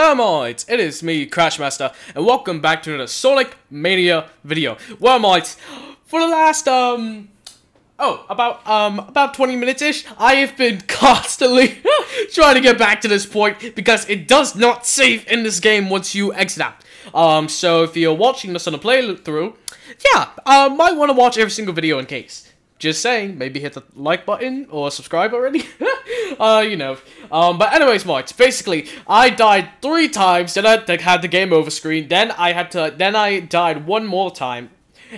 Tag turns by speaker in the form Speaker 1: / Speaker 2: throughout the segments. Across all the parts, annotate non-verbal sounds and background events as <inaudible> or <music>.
Speaker 1: Hello mates, it is me, Crashmaster, and welcome back to another Sonic Mania video. Well mates, for the last, um, oh, about, um, about 20 minutes-ish, I have been <laughs> constantly <laughs> trying to get back to this point, because it does not save in this game once you exit out. Um, so if you're watching this on a playthrough, yeah, uh, might want to watch every single video in case. Just saying, maybe hit the like button or subscribe already. <laughs> <laughs> uh, you know. Um, but anyways, mates, basically, I died three times, then I had the game over screen, then I had to, then I died one more time,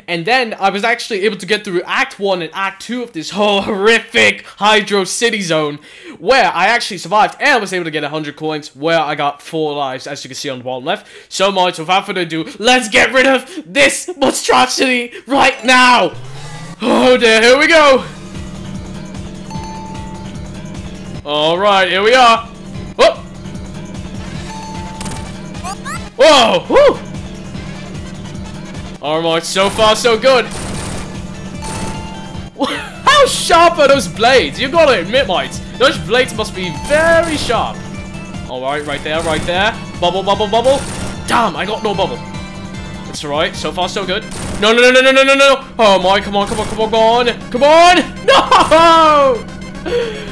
Speaker 1: and then I was actually able to get through Act 1 and Act 2 of this <laughs> horrific Hydro City Zone, where I actually survived and I was able to get 100 coins, where I got 4 lives, as you can see on the bottom left. So much, without further ado, let's get rid of this monstrosity right now! Oh dear, here we go! Alright, here we are! Oh. Whoa! Whoa! Woo! Alright, so far so good! <laughs> How sharp are those blades? You gotta admit, mate, those blades must be very sharp. Alright, right there, right there. Bubble, bubble, bubble. Damn, I got no bubble. It's alright. So far, so good. No, no, no, no, no, no, no, no. Oh my, come on, come on, come on, come on. Come on. <laughs> No!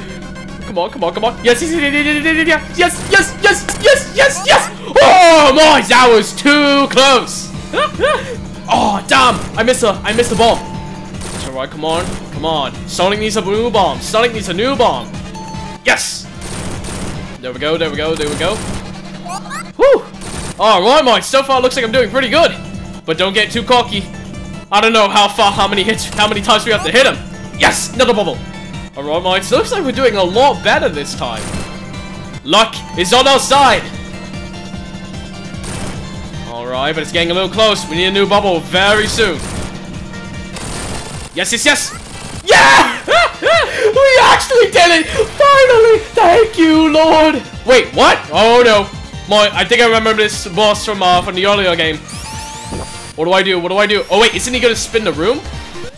Speaker 1: Come on, come on, come on. Yes, yes, yes, yes, yes, yes, yes, yes, yes, yes. Oh my, that was too close. oh, damn. I missed a, I missed the bomb. It's alright, come on, come on. Sonic needs a new bomb. Sonic needs a new bomb. Yes. There we go, there we go, there we go. Whew. Alright, Mike. So far, looks like I'm doing pretty good. But don't get too cocky. I don't know how far, how many hits, how many times we have to hit him. Yes, another bubble. Alright, mates, looks like we're doing a lot better this time. Luck is on our side. Alright, but it's getting a little close. We need a new bubble very soon. Yes, yes, yes. Yeah! <laughs> we actually did it! Finally! Thank you, Lord! Wait, what? Oh, no. My, I think I remember this boss from, uh, from the earlier game. What do I do? What do I do? Oh, wait, isn't he gonna spin the room?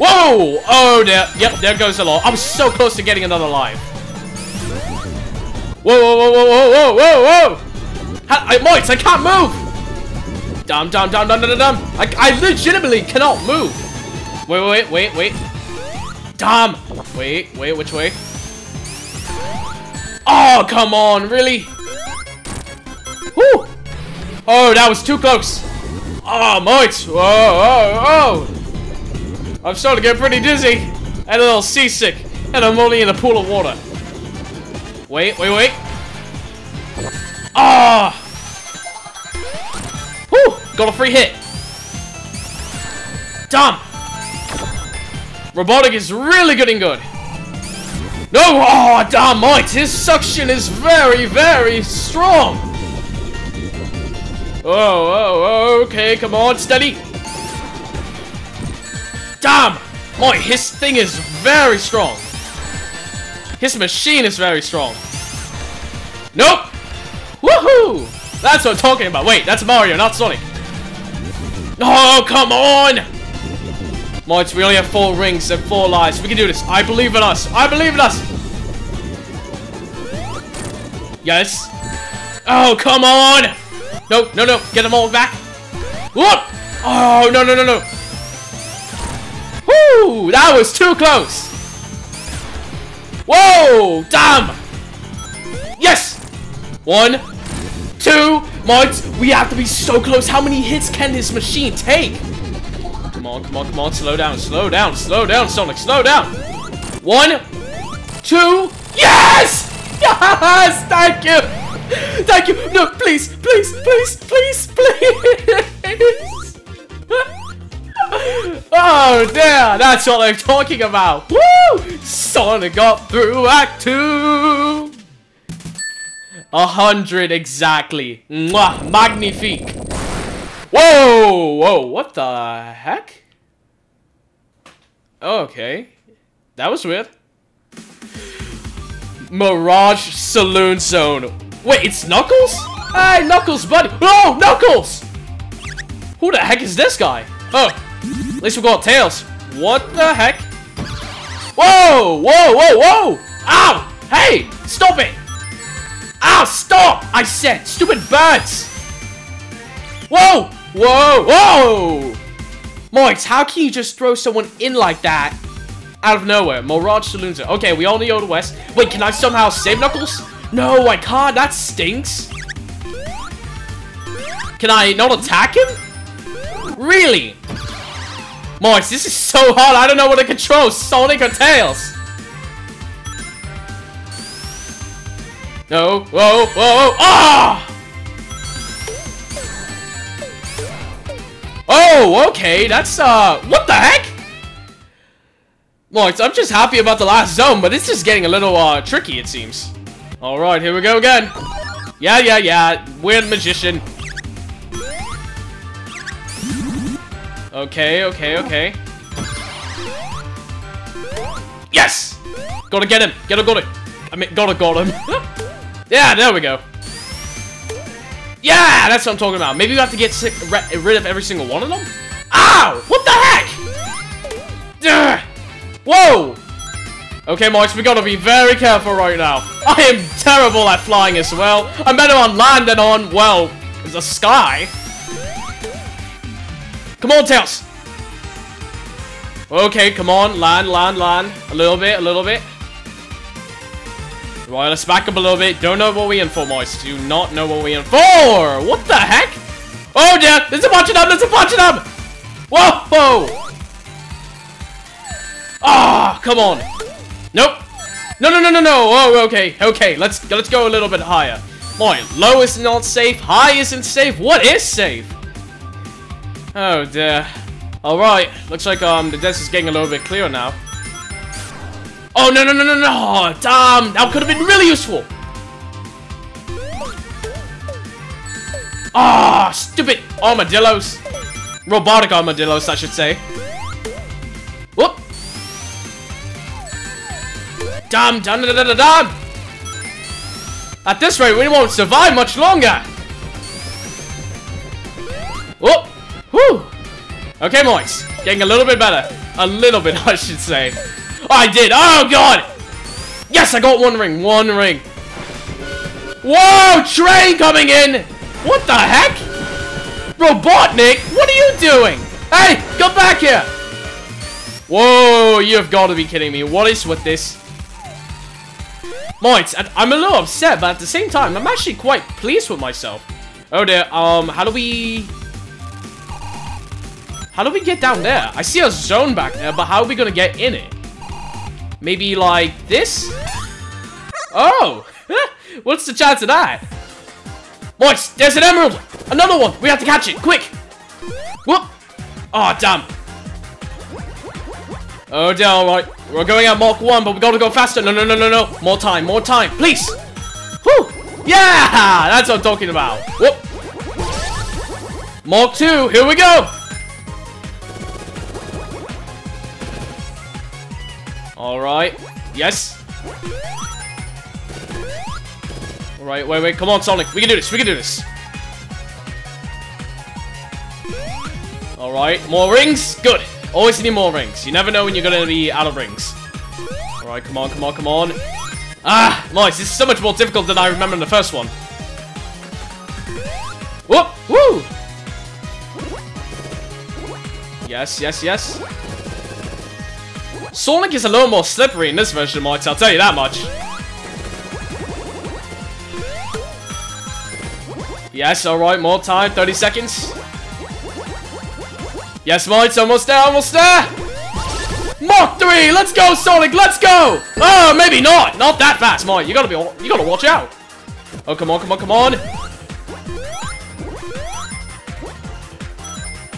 Speaker 1: Whoa! Oh, there. Yep, there goes the law. I was so close to getting another life. Whoa, whoa, whoa, whoa, whoa, whoa, whoa! I, Moits, I can't move! Dumb, dumb, dumb, dumb, dumb, dumb. I, I legitimately cannot move. Wait, wait, wait, wait. Dumb. Wait, wait, which way? Oh, come on, really? Woo! Oh, that was too close. Oh, Moits! Whoa, whoa, whoa! I'm starting to get pretty dizzy and a little seasick, and I'm only in a pool of water. Wait, wait, wait. Ah! Whew! Got a free hit. Dumb. Robotnik is really getting good. No! Oh, damn, Moits! His suction is very, very strong. Oh, oh, oh, okay, come on, steady. Damn! Boy, his thing is very strong. His machine is very strong. Nope! Woohoo! That's what I'm talking about. Wait, that's Mario, not Sonic. Oh, come on! Mods, we only have four rings and four lives. We can do this. I believe in us. I believe in us. Yes. Oh, come on! No, no, no. Get them all back. Whoop! Oh, no, no, no, no. That was too close. Whoa! Damn! Yes! One, two, mods. We have to be so close. How many hits can this machine take? Come on, come on, come on. Slow down, slow down, slow down, Sonic. Slow down. One, two, yes! Yes! Thank you! Thank you! No, please, please, please, please, please! <laughs> oh, there! That's what I'm talking about! Woo! Sonic got through Act 2! A hundred exactly. Mwah! Magnifique! Whoa! Whoa, what the heck? Okay. That was weird. Mirage Saloon Zone. Wait, it's Knuckles? Hey, Knuckles, buddy! Oh, Knuckles! Who the heck is this guy? Oh, at least we got Tails. What the heck? Whoa, whoa, whoa, whoa! Ow! Hey, stop it! Ow, stop! I said, stupid birds! Whoa! Whoa! Whoa! Moix, how can you just throw someone in like that? Out of nowhere. Mirage Saloons. Okay, we all need to west. Wait, can I somehow save Knuckles? No, I can't. That stinks. Can I not attack him? Really? Moix, this is so hard. I don't know what to control. Sonic or Tails? No. Whoa, whoa, ah! Oh, okay. That's, uh, what the heck? Moix, I'm just happy about the last zone, but it's just getting a little, uh, tricky, it seems. Alright, here we go again. Yeah, yeah, yeah. Weird magician. Okay, okay, okay. Yes! Gotta get him. Gotta, gotta. I mean, gotta, got him. <laughs> Yeah, there we go. Yeah, that's what I'm talking about. Maybe we have to get sick, rid of every single one of them? Ow! What the heck? Ugh. Whoa! Okay, Marks, we gotta be very careful right now. I am terrible at flying as well. I'm better on land than on, well, the sky. Come on, Tails. Okay, come on, land, land, land. A little bit, a little bit. Right, let's back up a little bit. Don't know what we're in for, Moist. Do not know what we're in for. What the heck? Oh, dear. There's a bunch of them. There's a bunch of them. Whoa. Whoa. Ah, oh, come on. Nope. No, no, no, no, no. Oh, okay. Okay, let's, let's go a little bit higher. Boy, low is not safe. High isn't safe. What is safe? Oh, dear. Alright. Looks like um the desk is getting a little bit clearer now. Oh, no, no, no, no, no! Damn! That could have been really useful! Ah, oh, stupid armadillos! Robotic armadillos, I should say. Whoop! Damn, damn, damn, damn, damn! At this rate, we won't survive much longer! Whoop! Whew! Okay, Moix. Getting a little bit better. A little bit, <laughs> I should say. I did. Oh, God. Yes, I got one ring. One ring. Whoa, train coming in. What the heck? Robotnik, what are you doing? Hey, come back here. Whoa, you've got to be kidding me. What is with this? Moits, I'm a little upset, but at the same time, I'm actually quite pleased with myself. Oh dear, um, how do we... How do we get down there? I see a zone back there, but how are we gonna get in it? Maybe like this? Oh! <laughs> What's the chance of that? Boys, there's an emerald! Another one! We have to catch it! Quick! Whoop! Oh, damn. Oh, damn, alright. We're going at Mach 1, but we gotta go faster. No, no, no, no, no. More time, more time. Please! Whew! Yeah! <laughs> That's what I'm talking about. Whoop! Mach 2, here we go! Alright. Yes. Alright, wait, wait. Come on, Sonic. We can do this. We can do this. Alright, more rings? Good. Always need more rings. You never know when you're going to be out of rings. Alright, come on, come on, come on. Ah, nice. This is so much more difficult than I remember in the first one. Whoop! Woo! Yes, yes, yes. Sonic is a little more slippery in this version, Mike, I'll tell you that much. Yes, alright, more time, 30 seconds. Yes, Mike, almost there, almost there! Mach 3, let's go, Sonic, let's go! Oh, maybe not, not that fast, Mike, you gotta be, you gotta watch out. Oh, come on, come on, come on.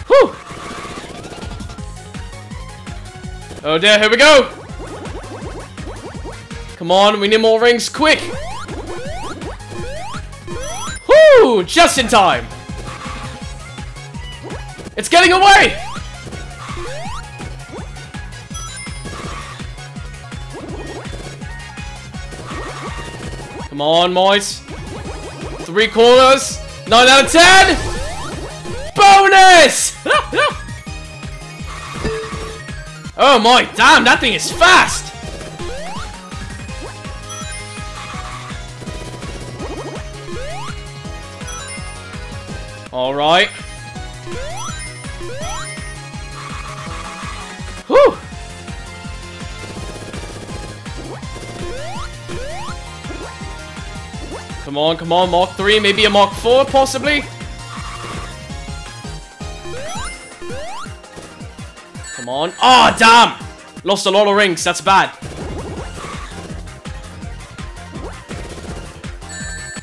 Speaker 1: Whew. Oh dear, here we go! Come on, we need more rings, quick! Whoo! Just in time! It's getting away! Come on, boys. Three quarters. Nine out of ten! Bonus! <laughs> Ah, ah. Oh my, damn, that thing is fast! Alright. Whew! Come on, come on, Mach 3, maybe a Mach 4, possibly? On. Oh, damn! Lost a lot of rings, that's bad.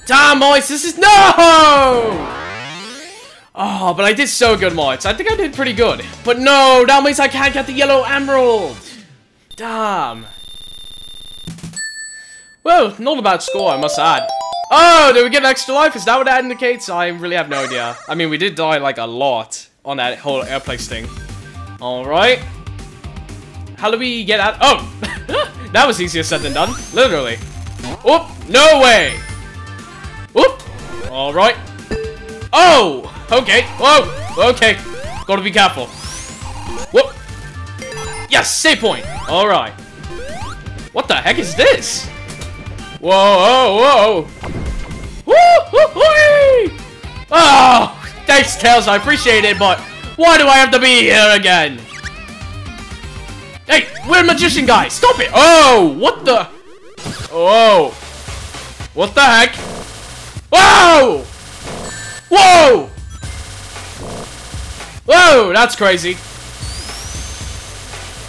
Speaker 1: Damn, Moits, this is- No! Oh, but I did so good, Moits. I think I did pretty good. But no, that means I can't get the yellow emerald. Damn. Well, not a bad score, I must add. Oh, did we get an extra life? Is that what that indicates? I really have no idea. I mean, we did die, like, a lot on that whole airplace thing. Alright. How do we get out? Oh! <laughs> that was easier said than done. Literally. Oop! No way! Oop! Alright. Oh! Okay. Whoa! Okay. Gotta be careful. Whoop! Yes! Save point! Alright. What the heck is this? Whoa, whoa, whoa! Woo! Oh! Thanks, Tails, I appreciate it, but why do I have to be here again? Hey, weird magician guy, stop it! Oh, what the? Oh, what the heck? Whoa! Whoa! Whoa, that's crazy.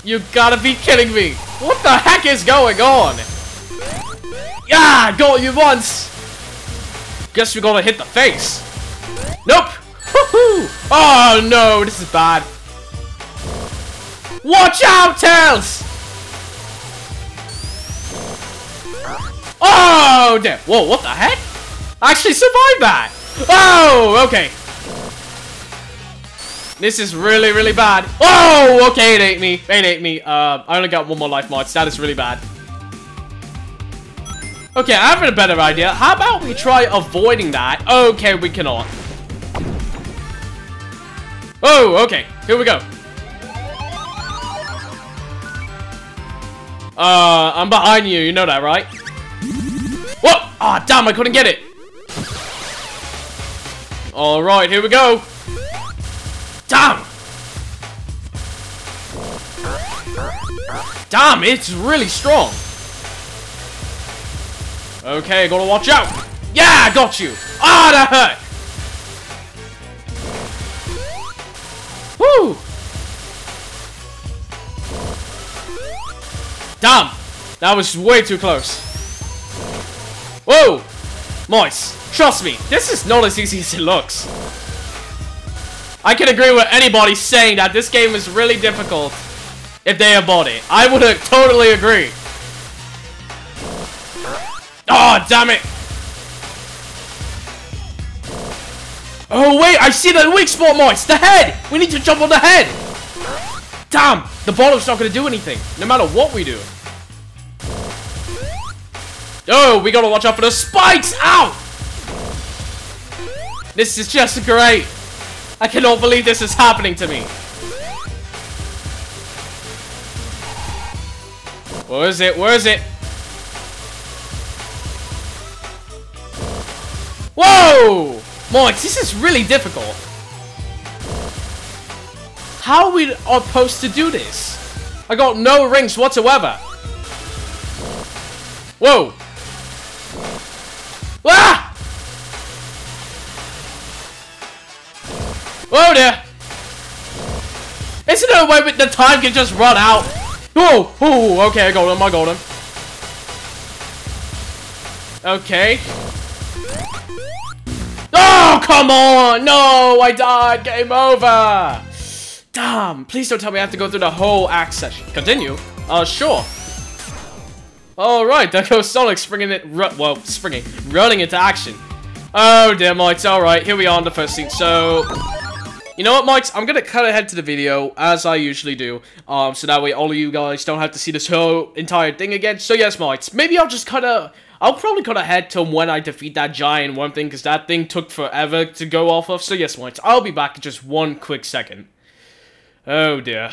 Speaker 1: You gotta be kidding me. What the heck is going on? Yeah, got you once. Guess we gotta hit the face. Nope. Oh no, this is bad. Watch out, Tails! Oh, damn. Whoa, what the heck? I actually survived that. Oh, okay. This is really, really bad. Oh, okay, it ate me. It ate me. Uh, I only got one more life mods. That is really bad. Okay, I have a better idea. How about we try avoiding that? Okay, we cannot. Oh, okay. Here we go. Uh, I'm behind you. You know that, right? What? Ah, oh, damn, I couldn't get it. Alright, here we go. Damn! Damn, it's really strong. Okay, gotta watch out. Yeah, I got you. Ah, that hurt. Woo! Damn! That was way too close. Whoa! Moist, trust me, this is not as easy as it looks. I can agree with anybody saying that this game is really difficult if they bought it. I would totally agree. Oh, damn it! Oh, wait, I see the weak spot, Moist! The head! We need to jump on the head! Damn! The bottom's not gonna do anything, no matter what we do. Oh, we gotta watch out for the spikes! Ow! This is just great! I cannot believe this is happening to me. Where is it? Where is it? Whoa! Moix, this is really difficult. How are we supposed to do this? I got no rings whatsoever. Whoa! Ah! Oh dear! Isn't there a way with the time can just run out? Oh! Oh, okay, I got him, I got him. Okay. Oh, come on! No, I died! Game over! Damn, please don't tell me I have to go through the whole act session. Continue? Uh, sure. Alright, there goes Sonic springing it, well, springing, running into action. Oh dear, Mites, alright, here we are on the first scene. So, you know what, Mites, I'm gonna cut ahead to the video, as I usually do, um, so that way all of you guys don't have to see this whole entire thing again. So yes, Mites, maybe I'll just cut a, I'll probably cut ahead till when I defeat that giant one thing, because that thing took forever to go off of. So yes, Mites, I'll be back in just one quick second. Oh dear.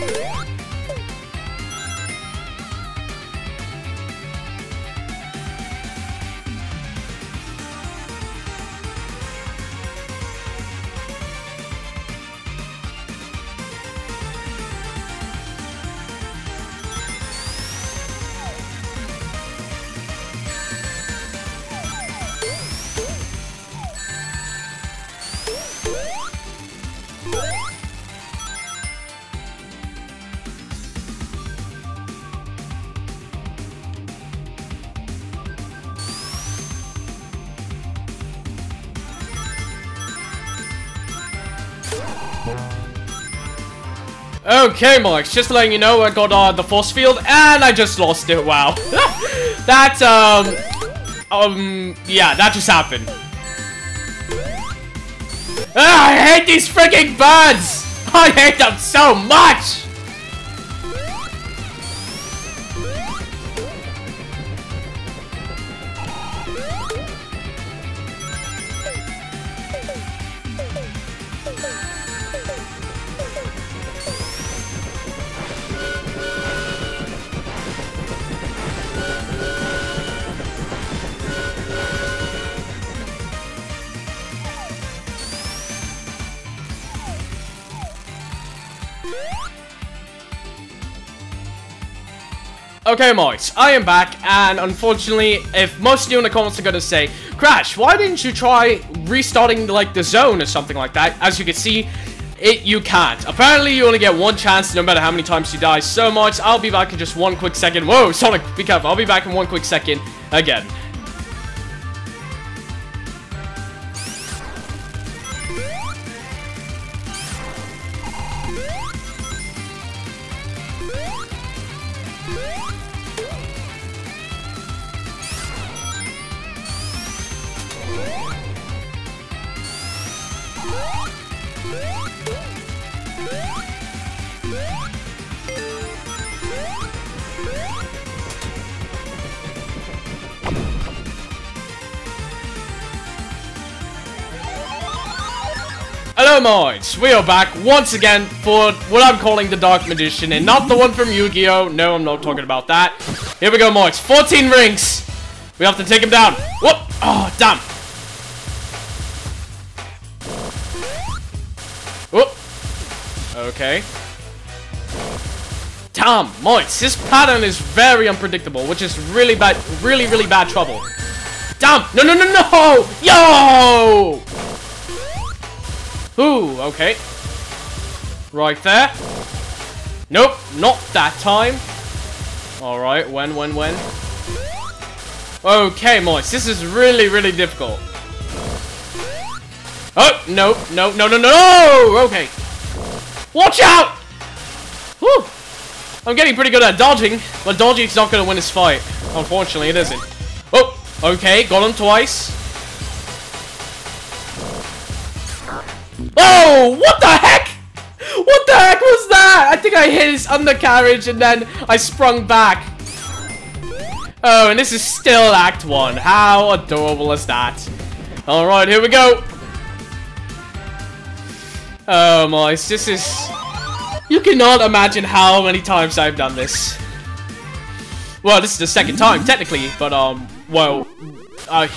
Speaker 1: Yeah. Okay, Mike, just letting you know, I got uh, the force field, and I just lost it, wow. <laughs> that, um, um, yeah, that just happened. Ah, I hate these freaking birds! <laughs> I hate them so much! Okay, mates, I am back, and unfortunately, if most of you in the comments are gonna say, Crash, why didn't you try restarting, like, the zone or something like that? As you can see, it you can't. Apparently, you only get one chance no matter how many times you die. So much, I'll be back in just one quick second. Whoa, Sonic, be careful. I'll be back in one quick second again. Hello we are back once again for what I'm calling the Dark Magician and not the one from Yu-Gi-Oh! No, I'm not talking about that. Here we go mods, 14 rings! We have to take him down. Whoop! Oh, damn! Whoop! Okay. Damn, mods, this pattern is very unpredictable, which is really bad, really, really bad trouble. Damn! No, no, no, no! Yo! Ooh, okay. Right there. Nope, not that time. Alright, when, when, when? Okay, Moist, this is really, really difficult. Oh, no, no, no, no, no! Okay. Watch out! Whew. I'm getting pretty good at dodging, but dodging's not gonna win this fight. Unfortunately, it isn't. Oh, okay, got him twice. Oh, what the heck? What the heck was that? I think I hit his undercarriage and then I sprung back. Oh, and this is still Act 1. How adorable is that? Alright, here we go. Oh my, this is... You cannot imagine how many times I've done this. Well, this is the second time, technically, but, um, well, I...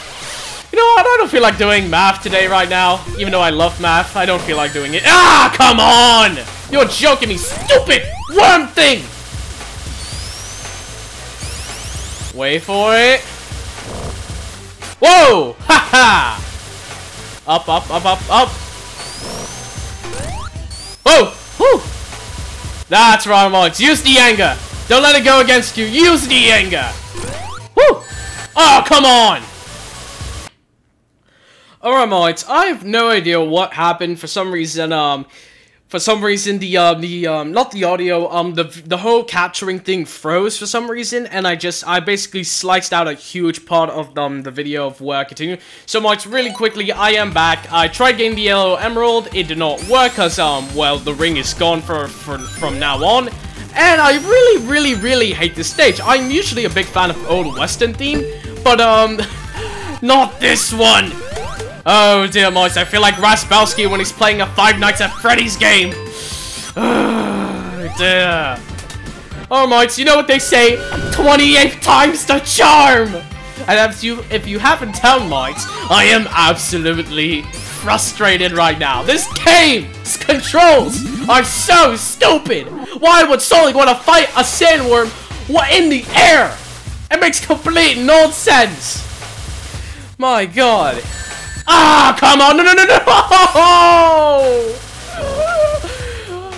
Speaker 1: You know what? I don't feel like doing math today right now. Even though I love math, I don't feel like doing it. Ah, come on! You're joking me, stupid worm thing! Wait for it. Whoa! Ha ha! Up, up, up, up, up. Whoa! Whew! That's right, Mox. Use the anger. Don't let it go against you. Use the anger. Woo! Oh, come on! Alright, mates, I have no idea what happened. For some reason, um, for some reason, the, um, the, um, not the audio, um, the, the whole capturing thing froze for some reason, and I just, I basically sliced out a huge part of, um, the video of where I continue. So, mates, really quickly, I am back. I tried getting the yellow emerald. It did not work, because, um, well, the ring is gone for, for, from now on. And I really, really, really hate this stage. I'm usually a big fan of Old Western theme, but, um, <laughs> not this one. Oh dear, Moist, I feel like Raspowski when he's playing a Five Nights at Freddy's game. <sighs> Oh dear. Oh, Moist, you know what they say? 28 times the charm! And if you, if you haven't told Moist, I am absolutely frustrated right now. This game's controls are so stupid! Why would Sonic want to fight a sandworm what in the air? It makes complete nonsense! My god. Ah, come on! No, no, no, no!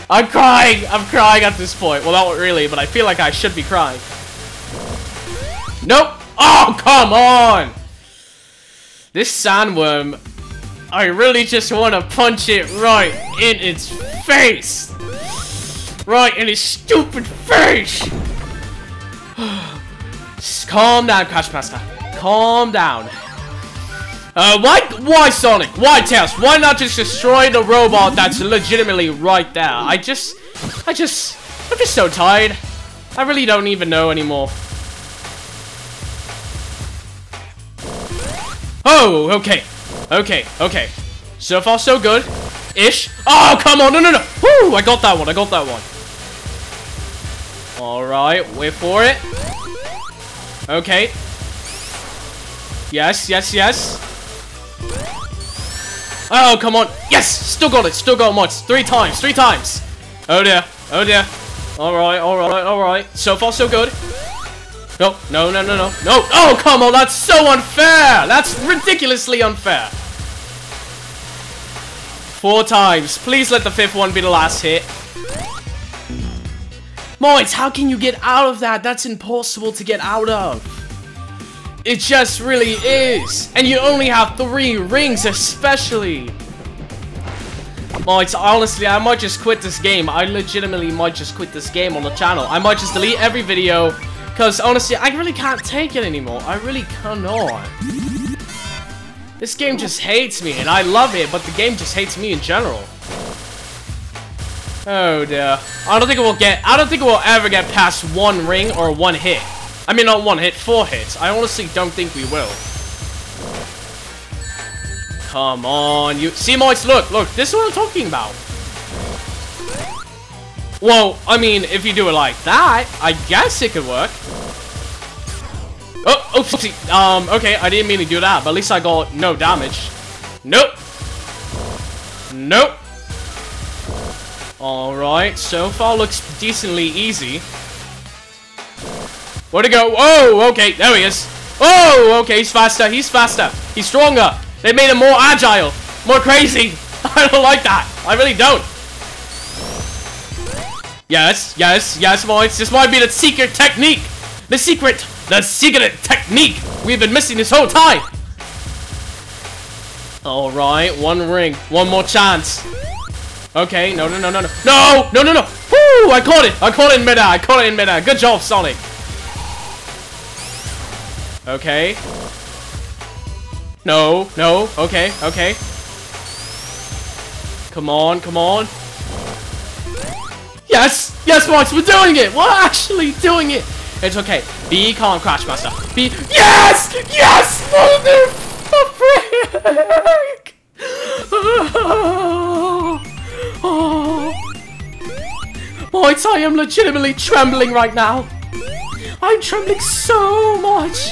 Speaker 1: I'm crying! I'm crying at this point. Well, not really, but I feel like I should be crying. Nope! Oh, come on! This sandworm, I really just want to punch it right in its face! right in his stupid face! <sighs> Calm down, Crashmaster. Calm down. Uh, why, why Sonic? Why Tails? Why not just destroy the robot that's legitimately right there? I just, I just, I'm just so tired. I really don't even know anymore. Oh, okay. Okay, okay. So far, so good. Ish. Oh, come on. No, no, no. Woo, I got that one. I got that one. Alright, wait for it. Okay. Yes, yes, yes. Oh, come on. Yes! Still got it. Still got once. Three times. Three times. Oh, dear. Oh, dear. Alright, alright, alright. So far, so good. No, no, no, no, no. No! Oh, come on! That's so unfair! That's ridiculously unfair! Four times. Please let the fifth one be the last hit. Moits, how can you get out of that? That's impossible to get out of. It just really is. And you only have three rings, especially. Oh, Moits, honestly, I might just quit this game. I legitimately might just quit this game on the channel. I might just delete every video because honestly, I really can't take it anymore. I really cannot. This game just hates me, and I love it, but the game just hates me in general. Oh dear. I don't think it will get- I don't think it will ever get past one ring or one hit. I mean, not one hit, four hits. I honestly don't think we will. Come on, you- See, Moist, look, look, this is what I'm talking about. Well, I mean, if you do it like that, I guess it could work. Oh, oopsie. Um, okay, I didn't mean to do that, but at least I got no damage. Nope. Nope. Alright, so far looks decently easy. Where to go? Oh, okay. There he is. Oh, okay. He's faster. He's faster. He's stronger. They made him more agile. More crazy. <laughs> I don't like that. I really don't. Yes, yes, yes, boys. This might be the secret technique. The secret. The secret technique we've been missing this whole time. Alright, one ring. One more chance. Okay, no, no, no, no, no. No, no, no, no. Woo, I caught it. I caught it in midair. I caught it in midair. Good job, Sonic. Okay. No, no. Okay, okay. Come on, come on. Yes! Yes, Max, we're doing it! We're actually doing it! It's okay. Be calm, Crashmaster. Be- Yes! Yes! Mother- Oh. Max, I am legitimately trembling right now. I'm trembling so much.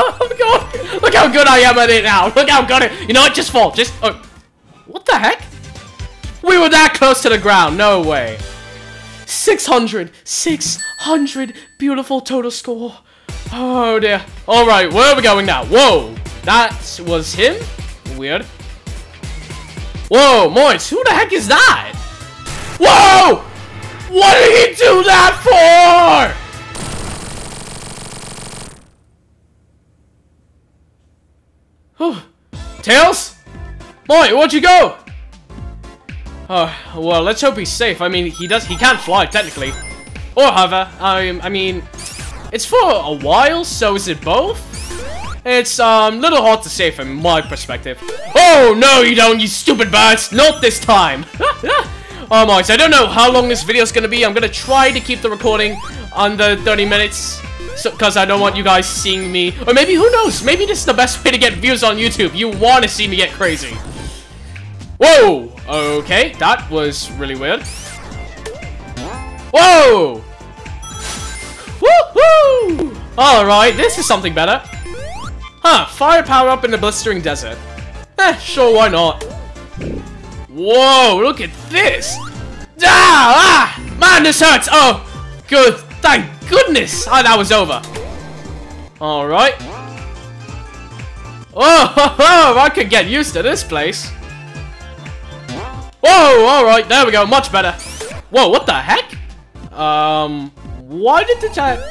Speaker 1: Oh god! Look how good I am at it now! Look how good it- You know what? Just fall. Just- oh. What the heck? We were that close to the ground. No way. 600. 600. Beautiful total score. Oh dear. Alright, where are we going now? Whoa. That was him? Weird. Whoa, Moist, who the heck is that? Whoa! What did he do that for? Tails? Boy, where'd you go? Oh, well, let's hope he's safe. I mean, he does- he can't fly, technically. Or hover. I, I mean, it's for a while, so is it both? It's, um, little hard to say from my perspective. Oh, no, you don't, you stupid birds! Not this time! <laughs> oh my, so I don't know how long this video is gonna be. I'm gonna try to keep the recording under 30 minutes. So, cause I don't want you guys seeing me. Or maybe, who knows? Maybe this is the best way to get views on YouTube. You want to see me get crazy. Whoa! Okay, that was really weird. Whoa! Woohoo! Alright, this is something better. Huh, fire power up in the blistering desert. Eh, sure, why not? Whoa, look at this! Ah! ah! Man, this hurts! Oh, good. Thank goodness! Oh, that was over. Alright. Oh, ho, <laughs> ho, I could get used to this place. Whoa, alright, there we go, much better. Whoa, what the heck? Um, why did the giant...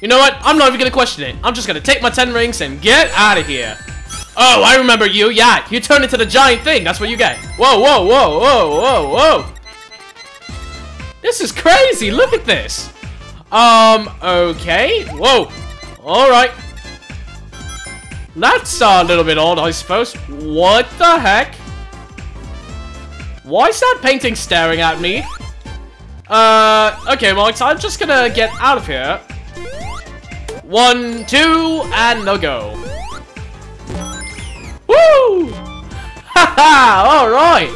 Speaker 1: You know what? I'm not even gonna question it. I'm just gonna take my 10 rings and get out of here. Oh, I remember you. Yeah, you turn into the giant thing. That's what you get. Whoa, whoa, whoa, whoa, whoa, whoa. This is crazy. Look at this. Um, okay. Whoa. Alright. That's a little bit odd, I suppose. What the heck? Why is that painting staring at me? Uh, okay, well, I'm just gonna get out of here. One, two, and no go. Woo! Haha, alright!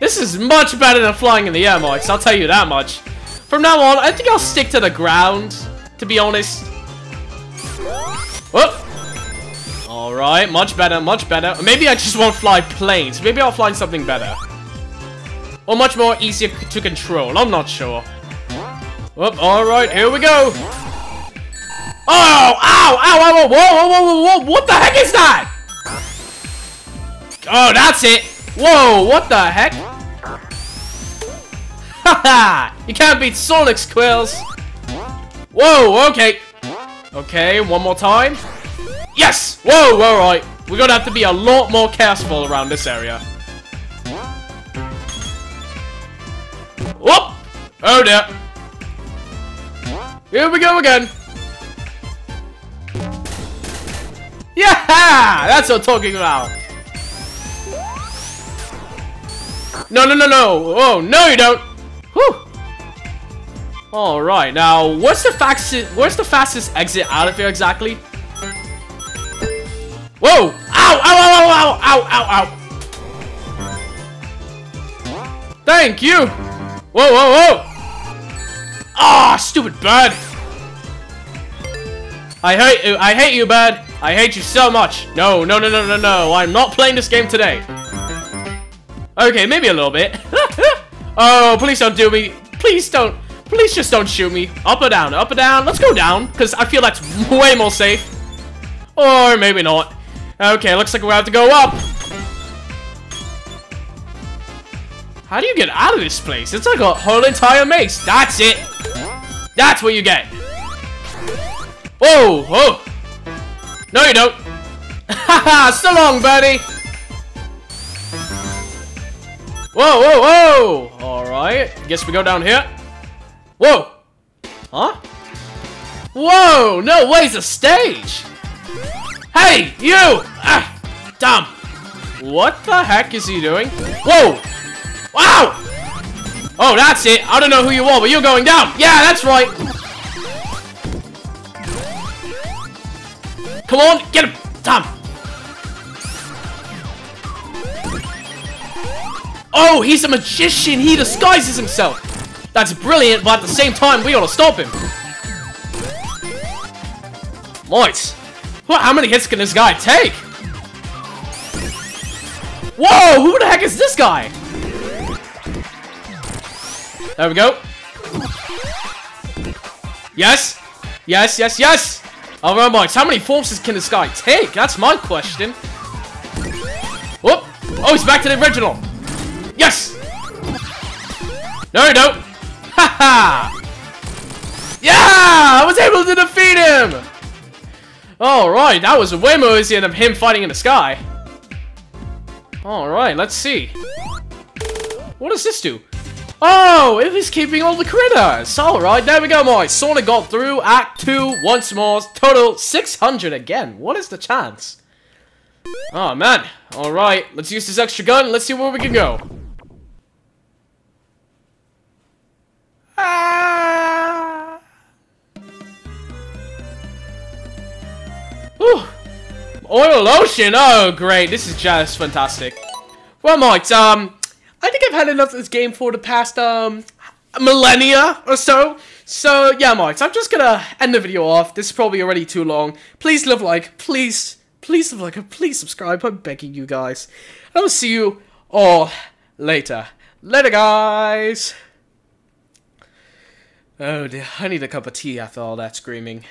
Speaker 1: This is much better than flying in the air, Mike, I'll tell you that much. From now on, I think I'll stick to the ground, to be honest. Whoop! Alright, much better, much better. Maybe I just won't fly planes. Maybe I'll fly something better. Or much more easier to control. I'm not sure. Whoop, alright, here we go. Oh! Ow! Ow! Ow! Whoa! Whoa! Whoa! Whoa! What the heck is that? Oh, that's it. Whoa! What the heck? <laughs> You can't beat Sonic Squills. Whoa! Okay. Okay, one more time. Yes! Whoa! Alright. We're gonna have to be a lot more careful around this area. Whoop! Oh dear. Here we go again. Yeah! <laughs> That's what I'm talking about. No, no, no, no. Oh, no, you don't. Whew. All right, now what's the fastest? Where's the fastest exit out of here exactly? Whoa! Ow! Ow! Ow! Ow! Ow! Ow! Ow! Thank you. Whoa! Whoa! Whoa! Ah, oh, stupid bird! I hate you. I hate you, bird. I hate you so much. No, no, no, no, no, no. I'm not playing this game today. Okay, maybe a little bit. <laughs> oh, please don't do me. Please don't. Please just don't shoot me. Up or down? Up or down? Let's go down, because I feel that's way more safe. Or maybe not. Okay, looks like we have to go up. How do you get out of this place? It's like a whole entire maze. That's it. That's what you get. Whoa, whoa. No, you don't. <laughs> Haha, so long, buddy. Whoa, whoa, whoa! Alright, guess we go down here. Whoa! Huh? Whoa! No way, it's a stage! Hey, you! Ah, dumb! What the heck is he doing? Whoa! Wow! Oh, that's it. I don't know who you are, but you're going down. Yeah, that's right. Come on, get him. Dumb. Oh, he's a magician! He disguises himself! That's brilliant, but at the same time, we gotta stop him! Moits! What, how many hits can this guy take? Whoa! Who the heck is this guy? There we go. Yes! Yes, yes, yes! Alright, Moits, how many forces can this guy take? That's my question. Whoop! Oh, he's back to the original! Yes! No, no! don't! ha! Yeah! I was able to defeat him! Alright, that was way more easier than him fighting in the sky. Alright, let's see. What does this do? Oh, it was keeping all the critters. Alright, there we go, boys. Sonic got through Act 2 once more. Total 600 again. What is the chance? Oh, man. Alright, let's use this extra gun. Let's see where we can go. Ah. Oil Ocean! Oh, great. This is just fantastic. Well, Mike, um, I think I've had enough of this game for the past, um, millennia or so. So, yeah, Mike, I'm just gonna end the video off. This is probably already too long. Please leave like. Please, please leave like. Please subscribe. I'm begging you guys. I'll see you all later. Later, guys! Oh dear, I need a cup of tea after all that screaming.